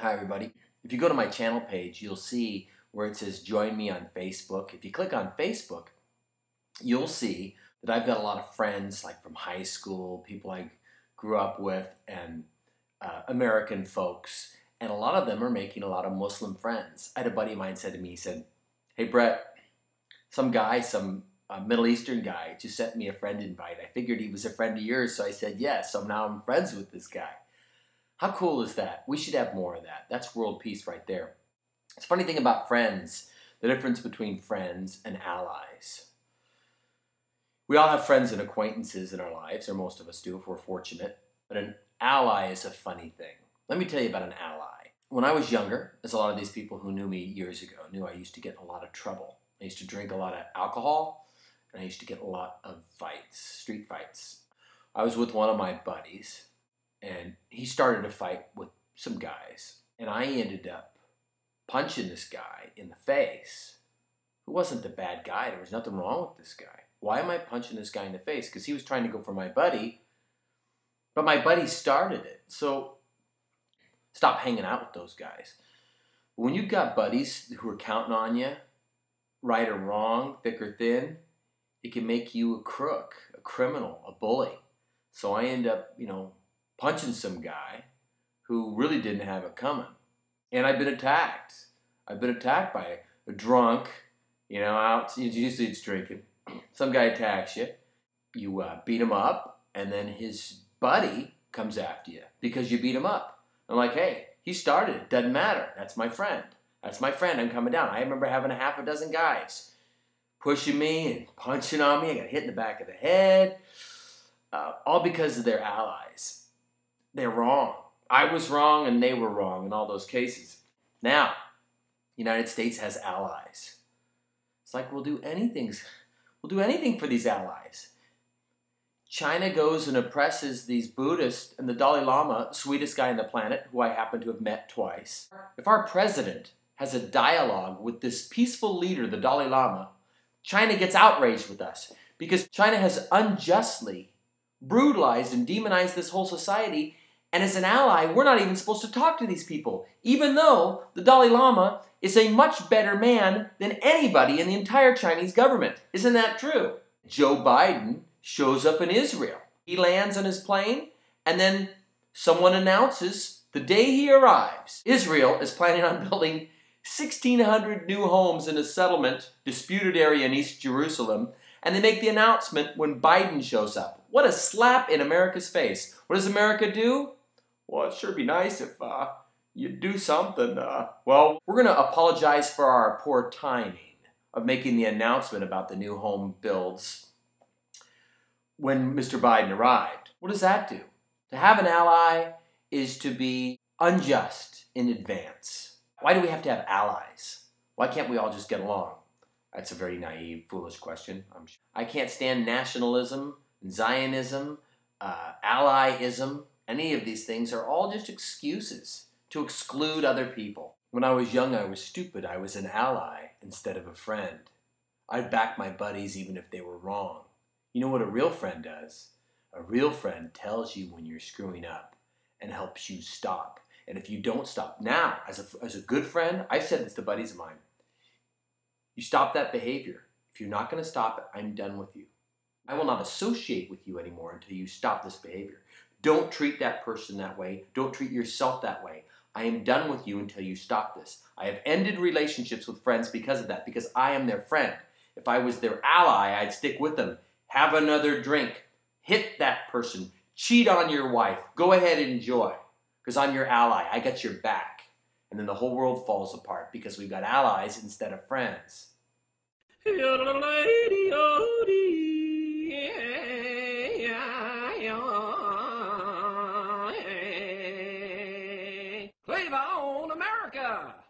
Hi, everybody. If you go to my channel page, you'll see where it says join me on Facebook. If you click on Facebook, you'll see that I've got a lot of friends like from high school, people I grew up with, and uh, American folks. And a lot of them are making a lot of Muslim friends. I had a buddy of mine said to me, he said, Hey, Bret, some guy, some uh, Middle Eastern guy, just sent me a friend invite. I figured he was a friend of yours, so I said yes. So now I'm friends with this guy. How cool is that? We should have more of that. That's world peace right there. It's a funny thing about friends, the difference between friends and allies. We all have friends and acquaintances in our lives, or most of us do if we're fortunate. But an ally is a funny thing. Let me tell you about an ally. When I was younger, as a lot of these people who knew me years ago knew I used to get in a lot of trouble. I used to drink a lot of alcohol, and I used to get a lot of fights, street fights. I was with one of my buddies, and he started a fight with some guys, and I ended up punching this guy in the face. Who wasn't the bad guy? There was nothing wrong with this guy. Why am I punching this guy in the face? Because he was trying to go for my buddy, but my buddy started it. So stop hanging out with those guys. When you've got buddies who are counting on you, right or wrong, thick or thin, it can make you a crook, a criminal, a bully. So I end up, you know, punching some guy who really didn't have it coming. And I've been attacked. I've been attacked by a drunk, you know, out, usually it's drinking. Some guy attacks you, you uh, beat him up, and then his buddy comes after you because you beat him up. I'm like, hey, he started it, doesn't matter. That's my friend. That's my friend. I'm coming down. I remember having a half a dozen guys pushing me and punching on me. I got hit in the back of the head, uh, all because of their allies they're wrong. I was wrong and they were wrong in all those cases. Now, United States has allies. It's like we'll do anything. We'll do anything for these allies. China goes and oppresses these Buddhists and the Dalai Lama, sweetest guy on the planet, who I happen to have met twice. If our president has a dialogue with this peaceful leader, the Dalai Lama, China gets outraged with us because China has unjustly brutalized and demonized this whole society and as an ally, we're not even supposed to talk to these people, even though the Dalai Lama is a much better man than anybody in the entire Chinese government. Isn't that true? Joe Biden shows up in Israel. He lands on his plane, and then someone announces the day he arrives, Israel is planning on building 1,600 new homes in a settlement, disputed area in East Jerusalem, and they make the announcement when Biden shows up. What a slap in America's face. What does America do? Well, it'd sure be nice if uh, you'd do something. Uh, well, we're going to apologize for our poor timing of making the announcement about the new home builds when Mr. Biden arrived. What does that do? To have an ally is to be unjust in advance. Why do we have to have allies? Why can't we all just get along? That's a very naive, foolish question. I'm Sure. i can't stand nationalism, Zionism, uh, allyism any of these things are all just excuses to exclude other people. When I was young, I was stupid. I was an ally instead of a friend. I'd back my buddies even if they were wrong. You know what a real friend does? A real friend tells you when you're screwing up and helps you stop. And if you don't stop, now, as a, as a good friend, I've said this to buddies of mine, you stop that behavior. If you're not going to stop it, I'm done with you. I will not associate with you anymore until you stop this behavior. Don't treat that person that way. Don't treat yourself that way. I am done with you until you stop this. I have ended relationships with friends because of that, because I am their friend. If I was their ally, I'd stick with them. Have another drink. Hit that person. Cheat on your wife. Go ahead and enjoy, because I'm your ally. I got your back. And then the whole world falls apart because we've got allies instead of friends. Oh, oh, America!